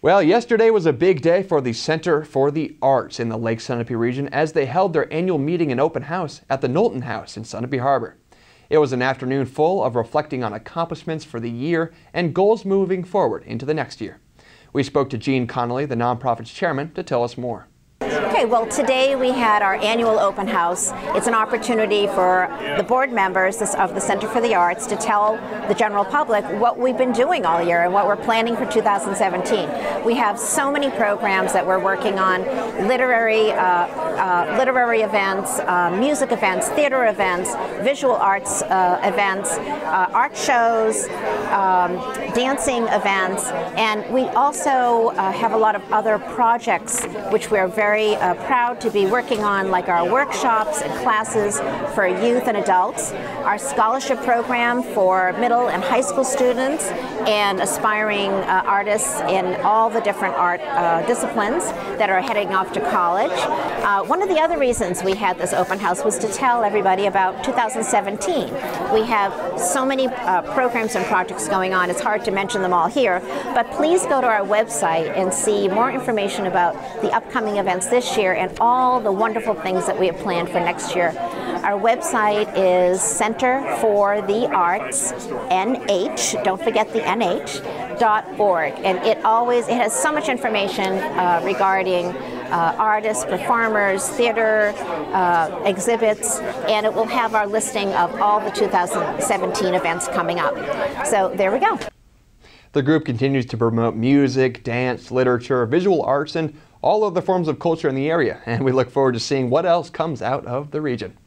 Well, yesterday was a big day for the Center for the Arts in the Lake Sunapee region as they held their annual meeting and open house at the Knowlton House in Sunapee Harbor. It was an afternoon full of reflecting on accomplishments for the year and goals moving forward into the next year. We spoke to Gene Connolly, the nonprofit's chairman, to tell us more. Okay, well, today we had our annual open house. It's an opportunity for the board members of the Center for the Arts to tell the general public what we've been doing all year and what we're planning for 2017. We have so many programs that we're working on literary, uh, uh, literary events, uh, music events, theater events, visual arts uh, events, uh, art shows, um, dancing events, and we also uh, have a lot of other projects which we're very very uh, proud to be working on like our workshops and classes for youth and adults, our scholarship program for middle and high school students and aspiring uh, artists in all the different art uh, disciplines that are heading off to college. Uh, one of the other reasons we had this open house was to tell everybody about 2017. We have so many uh, programs and projects going on, it's hard to mention them all here, but please go to our website and see more information about the upcoming events this this year and all the wonderful things that we have planned for next year. Our website is Center for the Arts, NH, don't forget the NH, dot org. And it always, it has so much information uh, regarding uh, artists, performers, theater, uh, exhibits, and it will have our listing of all the 2017 events coming up. So there we go. The group continues to promote music, dance, literature, visual arts, and all of the forms of culture in the area, and we look forward to seeing what else comes out of the region.